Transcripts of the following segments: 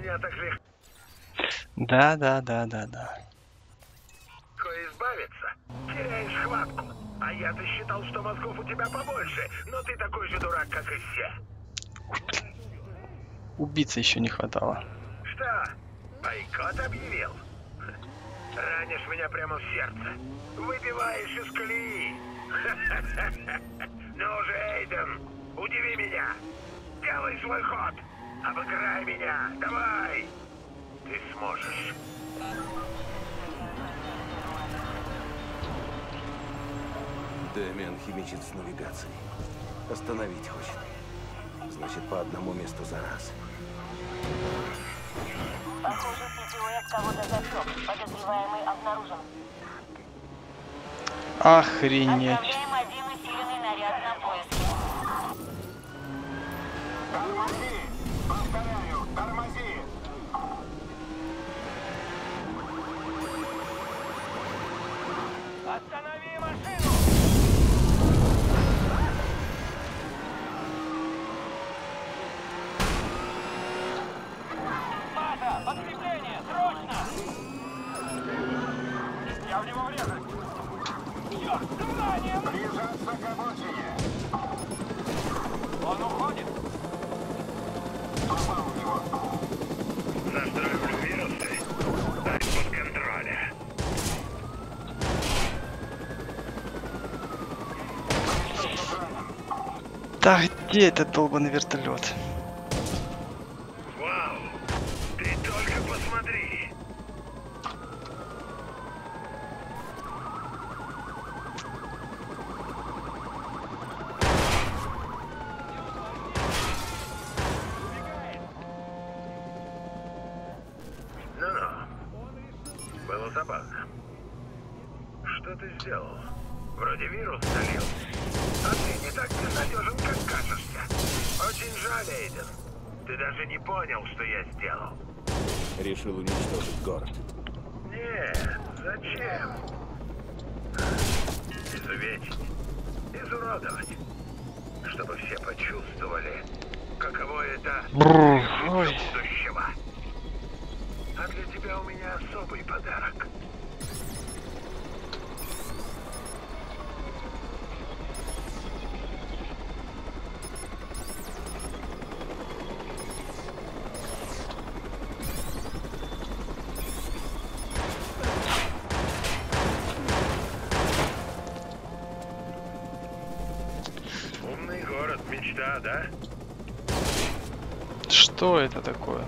меня так легко Да, да, да, да, да. избавиться. Теряешь хватку. А я-то считал, что мозгов у тебя побольше, но ты такой же дурак, как и все. Убийца еще не хватало. Что, бойкот объявил? Ранишь меня прямо в сердце. Выбиваешь из колеи. Ну же, Эйден, удиви меня. Делай свой ход. Обыграй меня. Давай. Ты сможешь. Дэмиан химичит с навигацией. Остановить хочет. Значит, по одному месту за раз. Похоже, PTOS кого-то засек. Подозреваемый обнаружен. Охренеть. Отправляем один усиленный наряд на поиски. Hasta la Да где этот долбанный вертолет? Особый подарок. Умный город, мечта, да? Что это такое?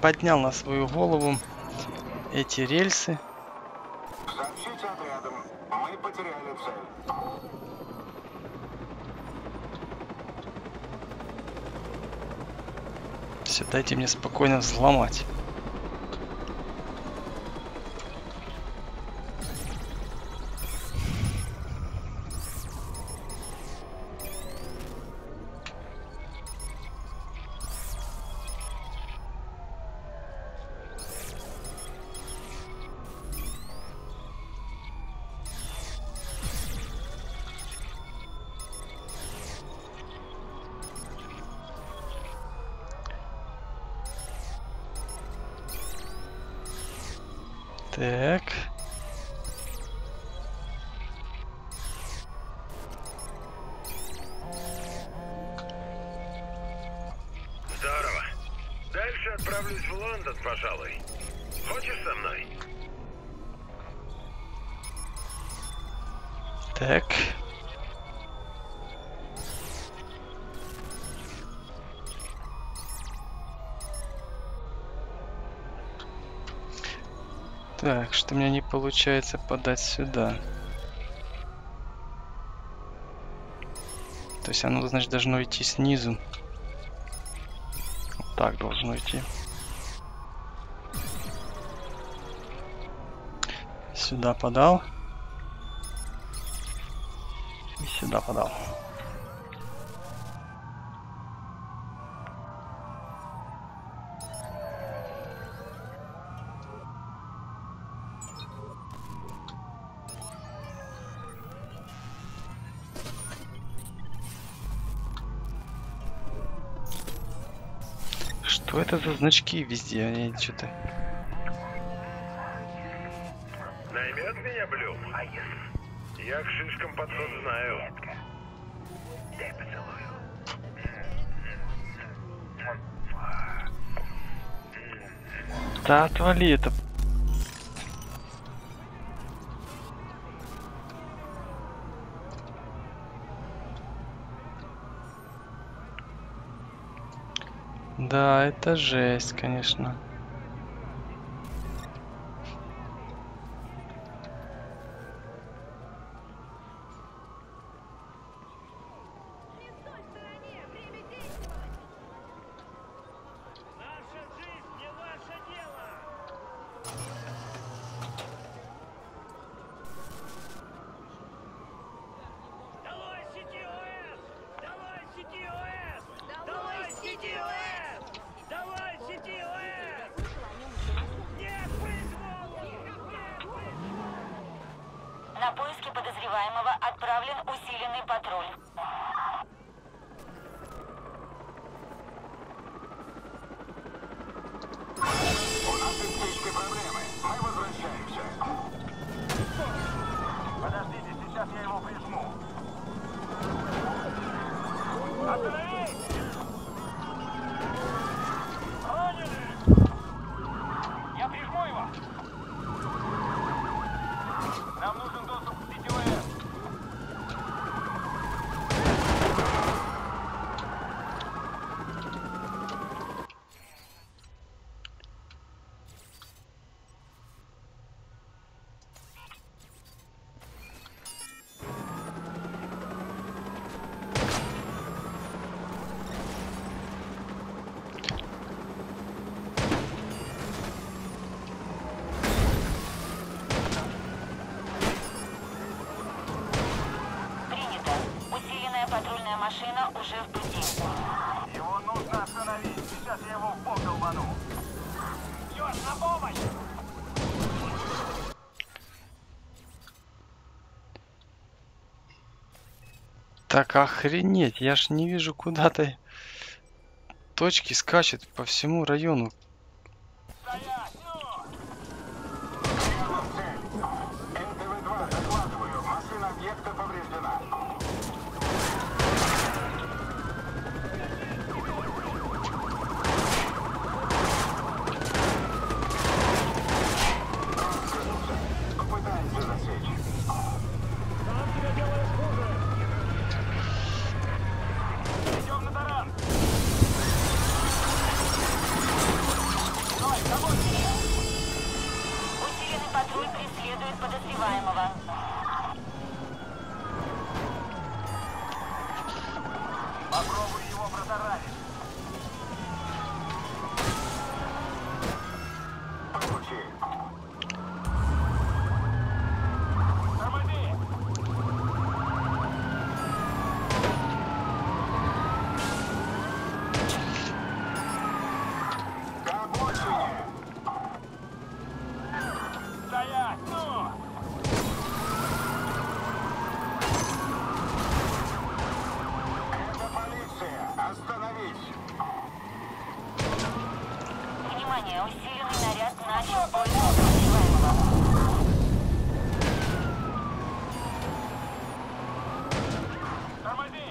Поднял на свою голову эти рельсы. Сообщите отрядам. Мы потеряли цель. Все, дайте мне спокойно взломать. Так. Здорово. Дальше отправлюсь в Лондон, пожалуй. Так, что мне не получается подать сюда. То есть оно, значит, должно идти снизу. Вот так должно идти. Сюда подал. И сюда подал. Это за значки везде? Они что-то... Наймет меня Блюм? Я к шишкам подход знаю. Дай поцелую. Да отвали это. Да, это жесть, конечно. На поиски подозреваемого отправлен усиленный патруль. Подождите, сейчас я его прижму. Остановись! Ранены! Я прижму его! Нам нужен доступ к CTOS. Принято. Усиленная патрульная машина Так охренеть, я ж не вижу куда-то. Точки скачет по всему району. Стоять! Ну! НТВ-2, докладываю. Машина объекта повреждена. Попытаемся засечь. Сам тебе делаешь хуже! Идем на таран! Давай, домой! Усиленный патруль преследует подозреваемого. Попробуй его протаранить. Получи. Тормози! К обочине. Стоять! Ну! Это полиция. Остановить. Внимание, усиленный наряд начал поиск подозреваемого. Тормози!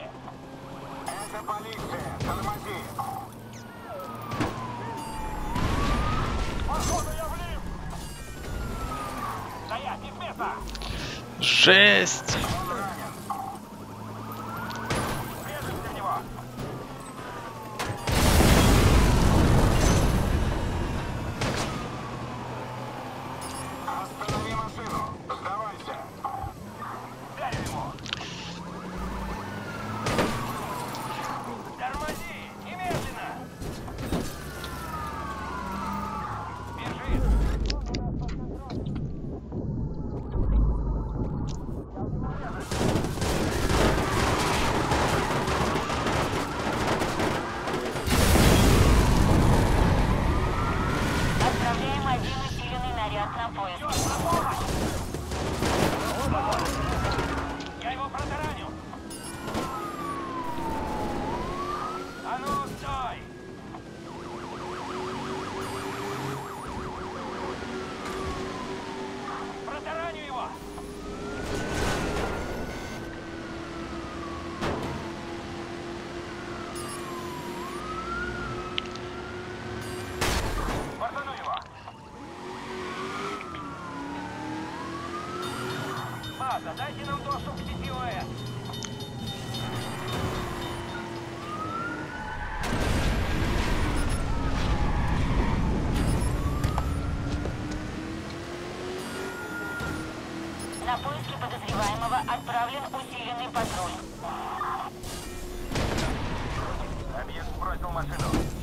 На поиски подозреваемого отправлен усиленный патруль. Объект бросил машину.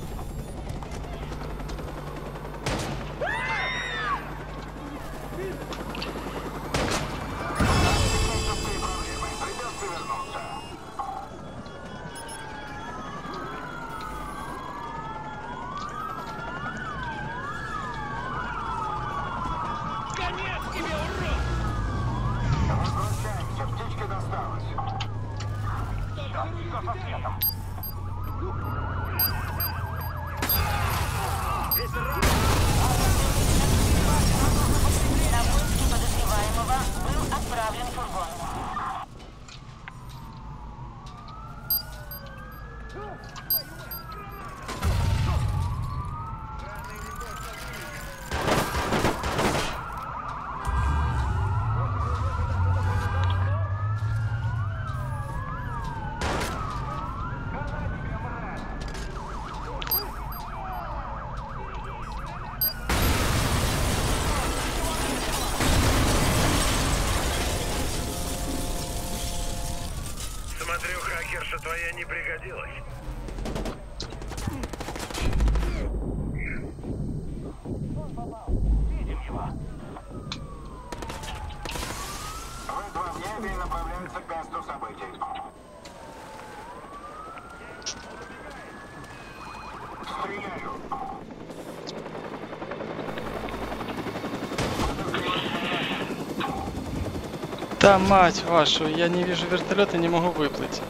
Твоя не пригодилась. Видим его. Вы два в небе и направляются к месту событий. Стреляю. Да мать вашу, я не вижу вертолета, не могу выплыть.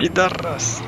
guitarras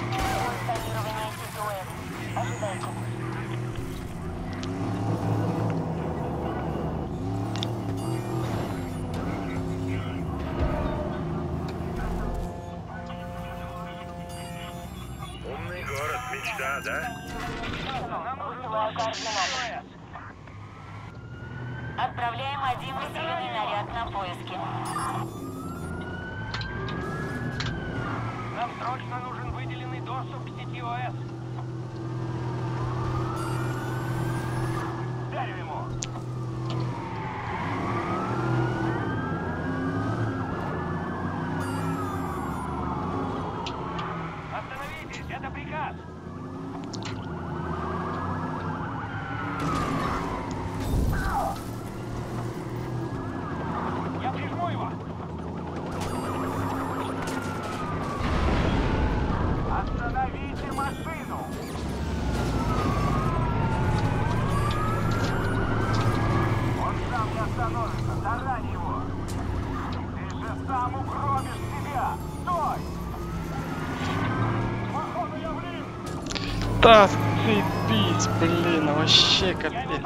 Да ты бить, блин, вообще капец.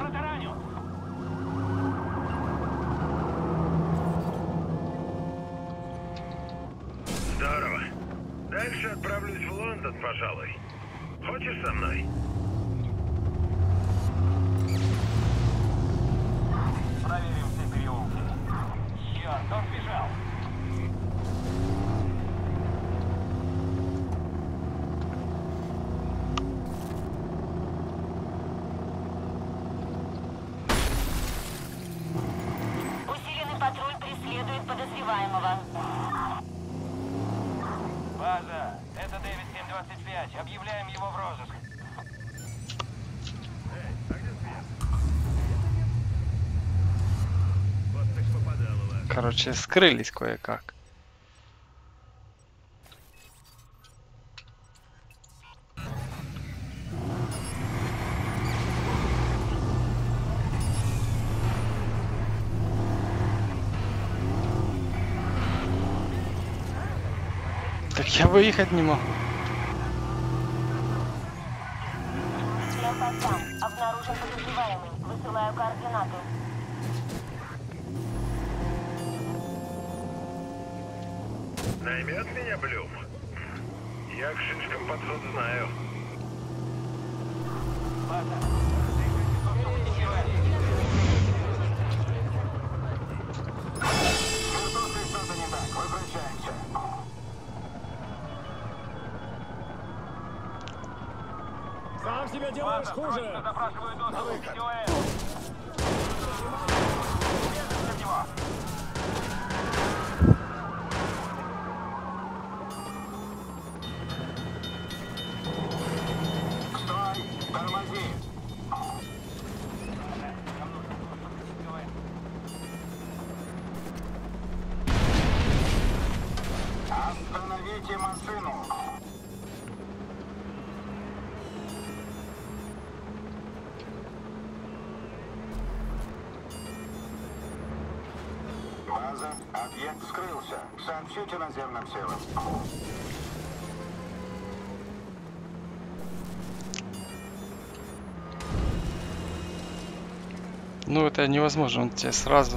Здорово. Дальше отправлюсь в Лондон, пожалуй. Хочешь со мной? Проверим все переулки. Черт, он сбежал! Короче, скрылись кое-как. Так я выехать не могу. Поймет меня Блюм? Я к шишкам подход знаю. Сам себя делаешь хуже. Давай-ка. Сообщите наземным силам. Ну это невозможно, он тебя сразу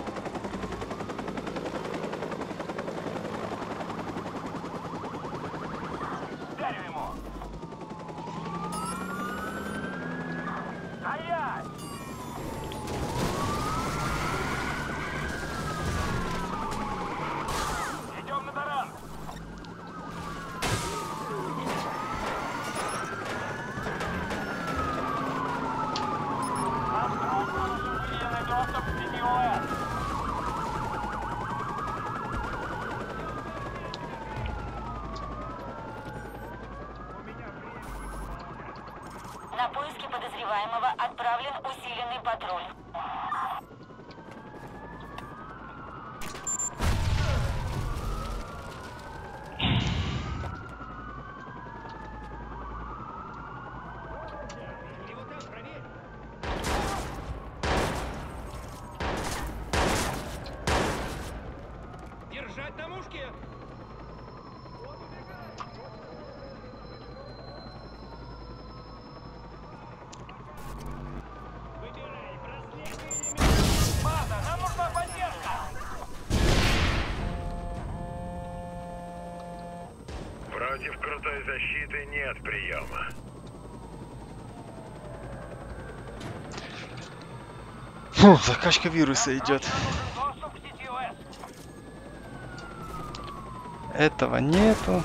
поиски подозреваемого отправлен усиленный патруль. Желтой защиты нет приема. Фу, закачка вируса идет. Этого нету.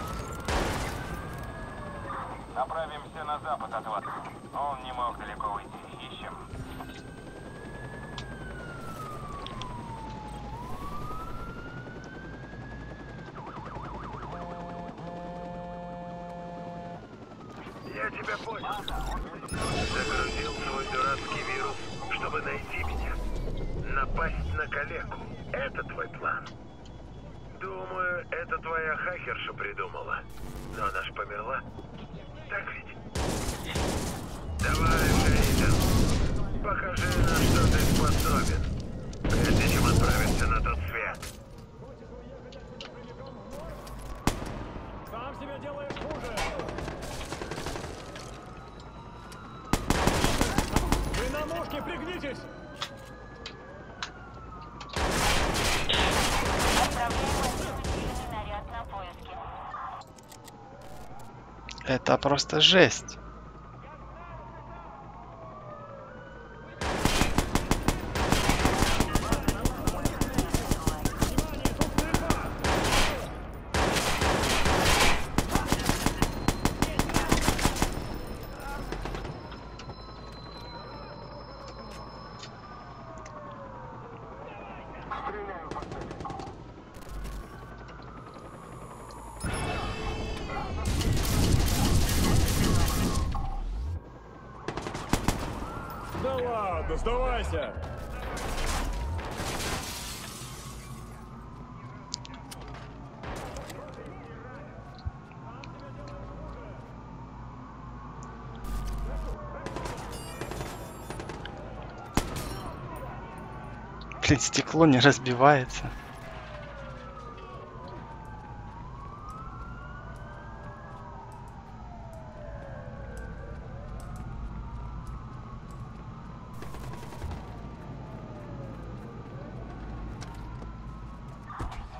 Это просто жесть. Блин, стекло не разбивается.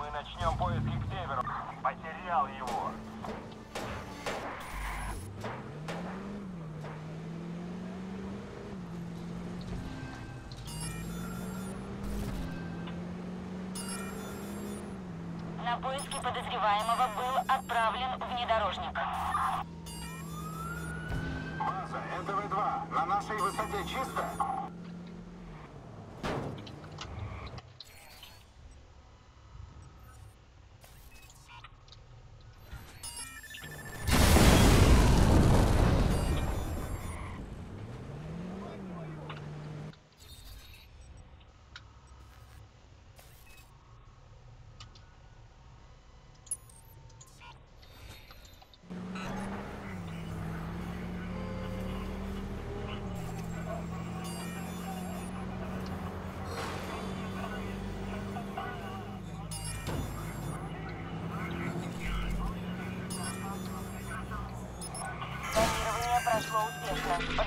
Мы начнем поиски к северу. Потерял его. На поиски подозреваемого был отправлен внедорожник. База, это В2. На нашей высоте чисто? Thank you.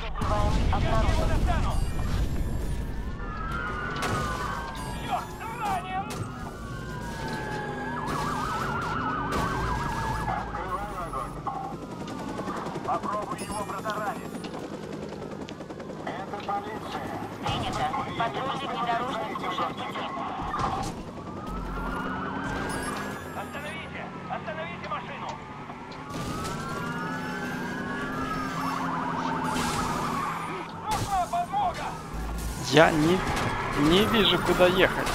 Я не, не вижу, куда ехать.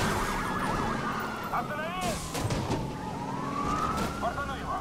Остановись! Фортану его!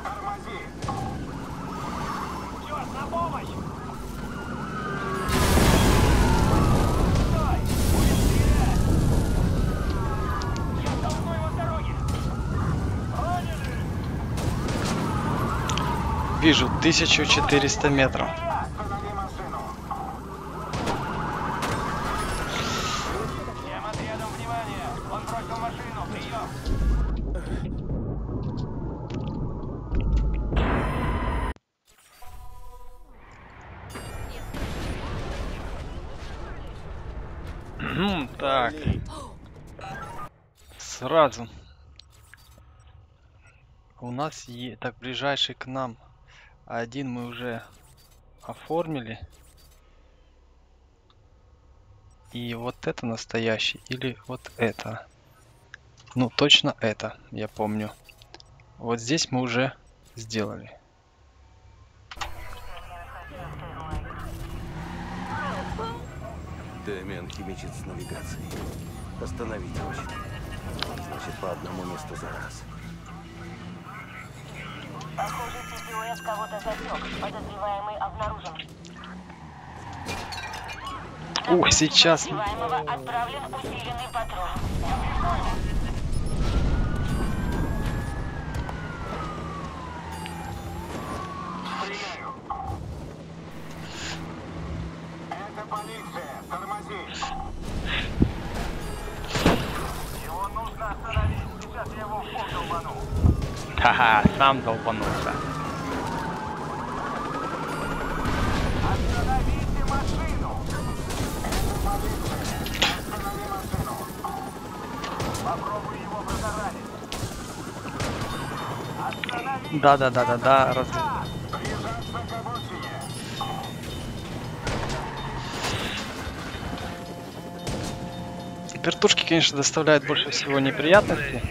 Так. Сразу. У нас е... Так, ближайший к нам. Один мы уже оформили. И вот это настоящий. Или вот это. Ну, точно это, я помню. Вот здесь мы уже сделали. Дэмиан химичит с навигацией. Остановить хочет. Значит, по одному месту за раз. Похоже, CPOS кого-то засек. Подозреваемый обнаружен. На Ух, сейчас- отправлен усиленный патруль. Стреляю! Это полиция! Тормози! Его нужно остановить! Сейчас я его в пол долбану! Ха-ха, сам долбанулся. Остановите машину! Останови машину! Попробуй его протаранить! Да-да-да-да-да, раз... Вертушки, конечно, доставляют больше всего неприятностей.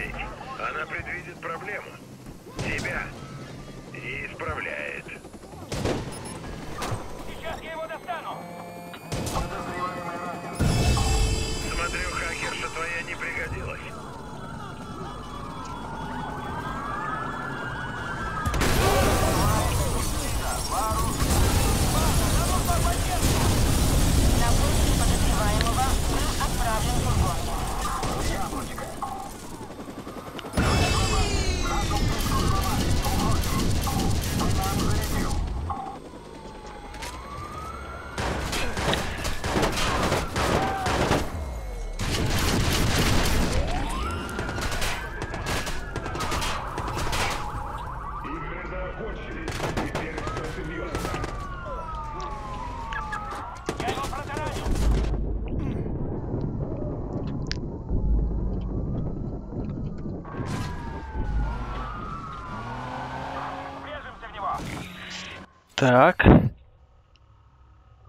Так.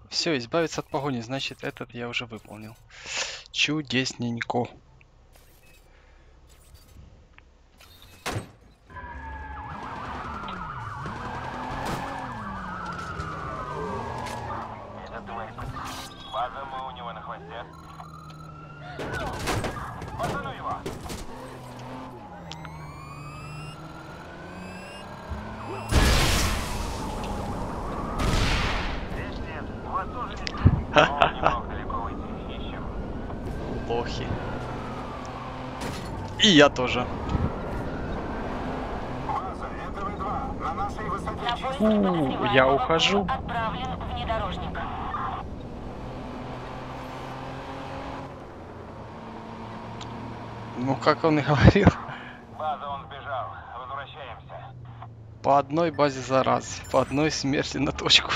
Все, избавиться от погони, значит, этот я уже выполнил. Чудесненько. И я тоже. Фу, я ухожу. Ну, как он и говорил, База, он сбежал. Возвращаемся. по одной базе за раз, по одной смерти на точку.